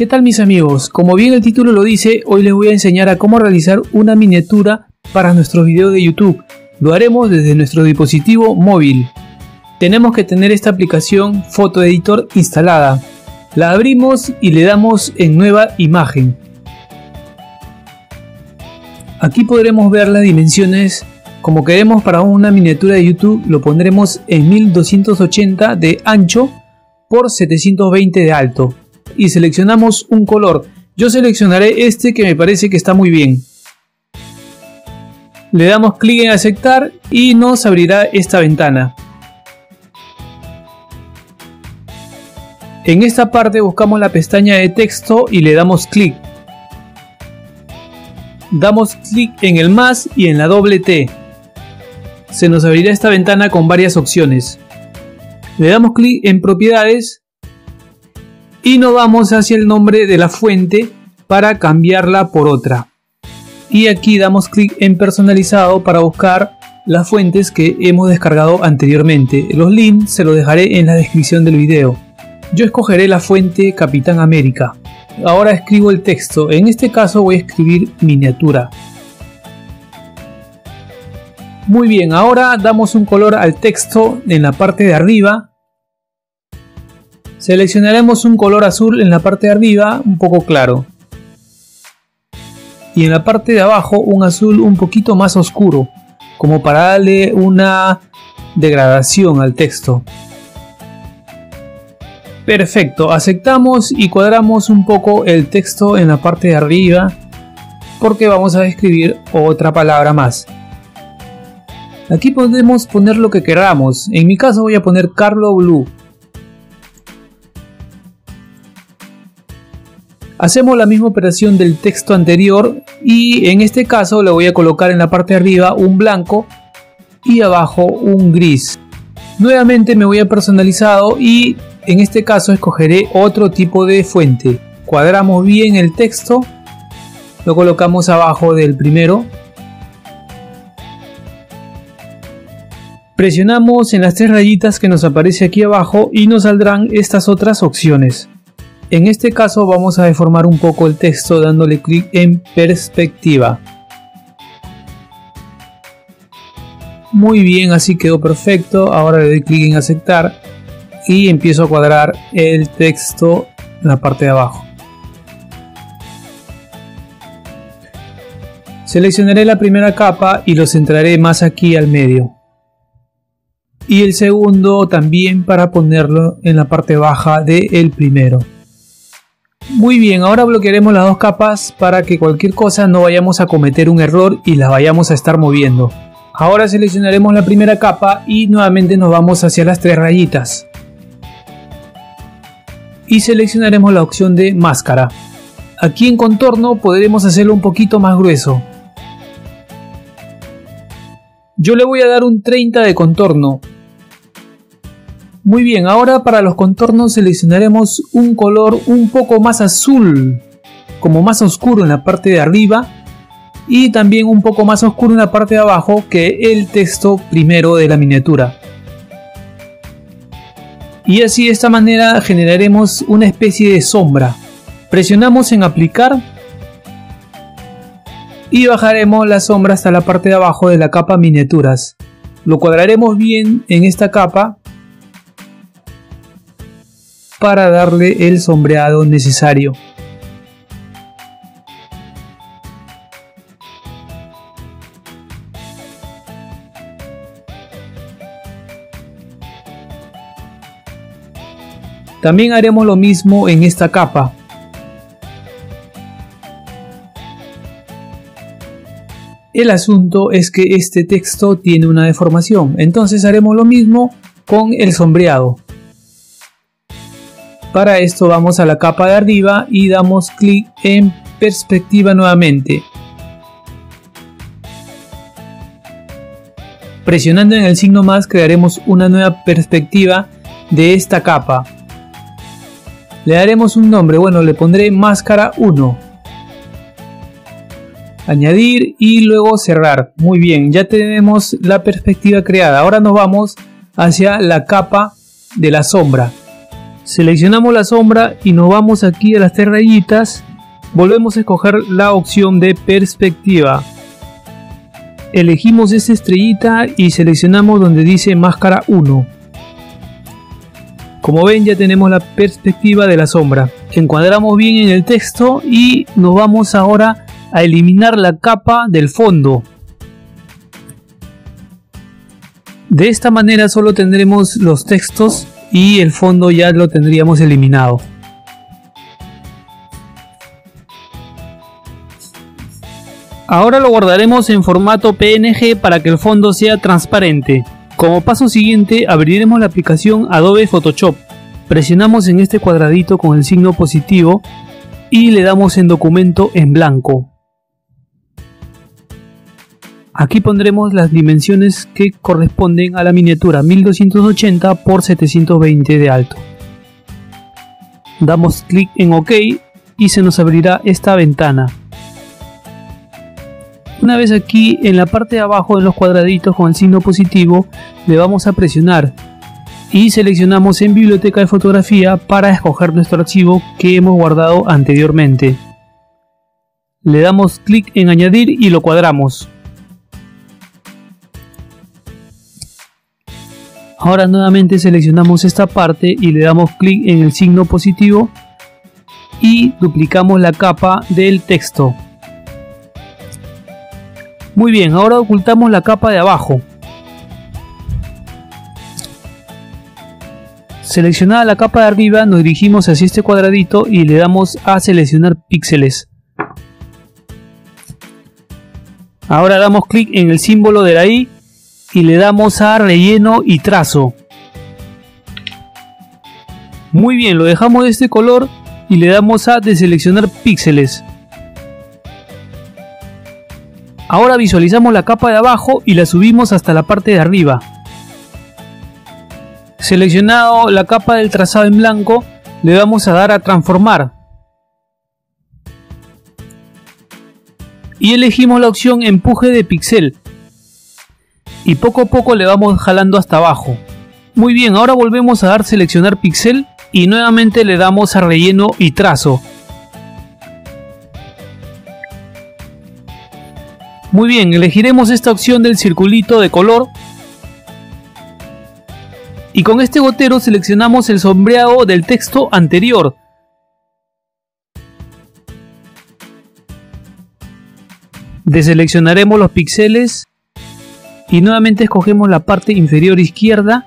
¿Qué tal mis amigos? Como bien el título lo dice, hoy les voy a enseñar a cómo realizar una miniatura para nuestros videos de YouTube. Lo haremos desde nuestro dispositivo móvil. Tenemos que tener esta aplicación Photo Editor instalada. La abrimos y le damos en nueva imagen. Aquí podremos ver las dimensiones. Como queremos para una miniatura de YouTube, lo pondremos en 1280 de ancho por 720 de alto. Y seleccionamos un color. Yo seleccionaré este que me parece que está muy bien. Le damos clic en aceptar y nos abrirá esta ventana. En esta parte buscamos la pestaña de texto y le damos clic damos clic en el más y en la doble T. Se nos abrirá esta ventana con varias opciones. Le damos clic en propiedades y nos vamos hacia el nombre de la fuente para cambiarla por otra. Y aquí damos clic en personalizado para buscar las fuentes que hemos descargado anteriormente. Los links se los dejaré en la descripción del video. Yo escogeré la fuente Capitán América. Ahora escribo el texto. En este caso voy a escribir miniatura. Muy bien, ahora damos un color al texto en la parte de arriba. Seleccionaremos un color azul en la parte de arriba, un poco claro. Y en la parte de abajo un azul un poquito más oscuro, como para darle una degradación al texto. Perfecto, aceptamos y cuadramos un poco el texto en la parte de arriba porque vamos a escribir otra palabra más. Aquí podemos poner lo que queramos, en mi caso voy a poner Carlo Blue. Hacemos la misma operación del texto anterior y en este caso le voy a colocar en la parte de arriba un blanco y abajo un gris. Nuevamente me voy a personalizado y en este caso escogeré otro tipo de fuente. Cuadramos bien el texto, lo colocamos abajo del primero. Presionamos en las tres rayitas que nos aparece aquí abajo y nos saldrán estas otras opciones. En este caso vamos a deformar un poco el texto dándole clic en perspectiva. Muy bien, así quedó perfecto. Ahora le doy clic en aceptar y empiezo a cuadrar el texto en la parte de abajo. Seleccionaré la primera capa y lo centraré más aquí al medio. Y el segundo también para ponerlo en la parte baja del primero. Muy bien, ahora bloquearemos las dos capas para que cualquier cosa no vayamos a cometer un error y las vayamos a estar moviendo. Ahora seleccionaremos la primera capa y nuevamente nos vamos hacia las tres rayitas y seleccionaremos la opción de máscara. Aquí en contorno podremos hacerlo un poquito más grueso. Yo le voy a dar un 30 de contorno. Muy bien, ahora para los contornos seleccionaremos un color un poco más azul, como más oscuro en la parte de arriba y también un poco más oscuro en la parte de abajo que el texto primero de la miniatura y así de esta manera generaremos una especie de sombra. Presionamos en aplicar y bajaremos la sombra hasta la parte de abajo de la capa miniaturas. Lo cuadraremos bien en esta capa para darle el sombreado necesario. También haremos lo mismo en esta capa. El asunto es que este texto tiene una deformación, entonces haremos lo mismo con el sombreado. Para esto vamos a la capa de arriba y damos clic en perspectiva nuevamente. Presionando en el signo más crearemos una nueva perspectiva de esta capa. Le daremos un nombre, bueno, le pondré máscara 1. Añadir y luego cerrar. Muy bien, ya tenemos la perspectiva creada. Ahora nos vamos hacia la capa de la sombra. Seleccionamos la sombra y nos vamos aquí a las tres. Volvemos a escoger la opción de perspectiva. Elegimos esta estrellita y seleccionamos donde dice máscara 1. Como ven ya tenemos la perspectiva de la sombra. Encuadramos bien en el texto y nos vamos ahora a eliminar la capa del fondo. De esta manera solo tendremos los textos y el fondo ya lo tendríamos eliminado. Ahora lo guardaremos en formato PNG para que el fondo sea transparente. Como paso siguiente abriremos la aplicación Adobe Photoshop. Presionamos en este cuadradito con el signo positivo y le damos en documento en blanco. Aquí pondremos las dimensiones que corresponden a la miniatura 1280 x 720 de alto. Damos clic en OK y se nos abrirá esta ventana. Una vez aquí en la parte de abajo en los cuadraditos con el signo positivo le vamos a presionar y seleccionamos en biblioteca de fotografía para escoger nuestro archivo que hemos guardado anteriormente. Le damos clic en añadir y lo cuadramos. Ahora nuevamente seleccionamos esta parte y le damos clic en el signo positivo y duplicamos la capa del texto. Muy bien, ahora ocultamos la capa de abajo. Seleccionada la capa de arriba, nos dirigimos hacia este cuadradito y le damos a seleccionar píxeles. Ahora damos clic en el símbolo de la I y le damos a relleno y trazo. Muy bien, lo dejamos de este color y le damos a deseleccionar píxeles. Ahora visualizamos la capa de abajo y la subimos hasta la parte de arriba. Seleccionado la capa del trazado en blanco, le vamos a dar a transformar. Y elegimos la opción empuje de pixel y poco a poco le vamos jalando hasta abajo. Muy bien, ahora volvemos a dar seleccionar pixel y nuevamente le damos a relleno y trazo. Muy bien, elegiremos esta opción del circulito de color y con este gotero seleccionamos el sombreado del texto anterior. Deseleccionaremos los píxeles y nuevamente escogemos la parte inferior izquierda.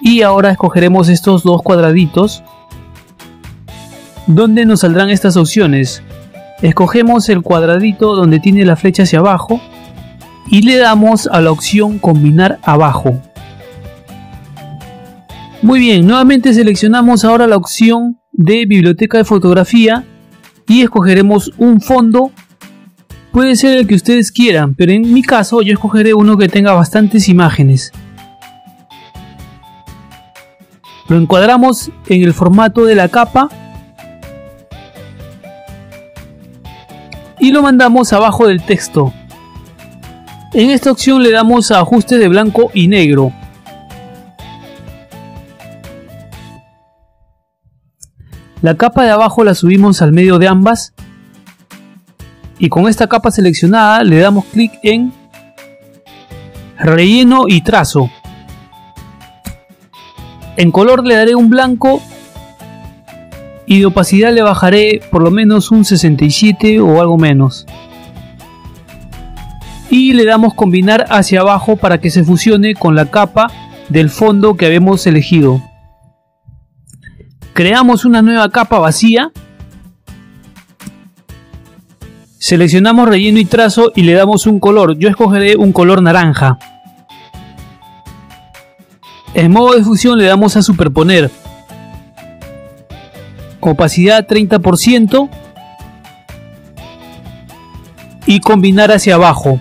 Y ahora escogeremos estos dos cuadraditos. Donde nos saldrán estas opciones escogemos el cuadradito donde tiene la flecha hacia abajo. Y le damos a la opción combinar abajo. Muy bien nuevamente seleccionamos ahora la opción de biblioteca de fotografía. Y escogeremos un fondo Puede ser el que ustedes quieran, pero en mi caso yo escogeré uno que tenga bastantes imágenes. Lo encuadramos en el formato de la capa y lo mandamos abajo del texto. En esta opción le damos a ajuste de blanco y negro. La capa de abajo la subimos al medio de ambas y con esta capa seleccionada le damos clic en relleno y trazo. En color le daré un blanco y de opacidad le bajaré por lo menos un 67 o algo menos. Y le damos combinar hacia abajo para que se fusione con la capa del fondo que habíamos elegido. Creamos una nueva capa vacía Seleccionamos relleno y trazo y le damos un color. Yo escogeré un color naranja. En modo de fusión le damos a superponer. Opacidad 30% y combinar hacia abajo.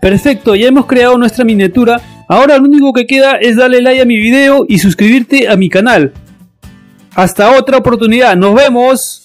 Perfecto, ya hemos creado nuestra miniatura. Ahora lo único que queda es darle like a mi video y suscribirte a mi canal. Hasta otra oportunidad, nos vemos.